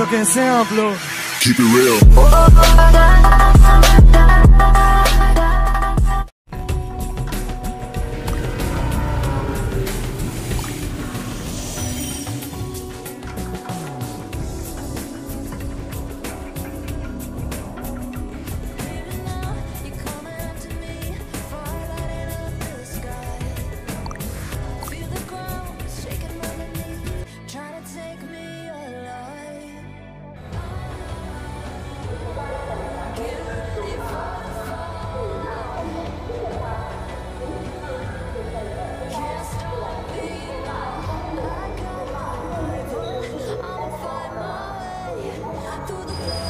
Esto que es. Keep it real. through the wall.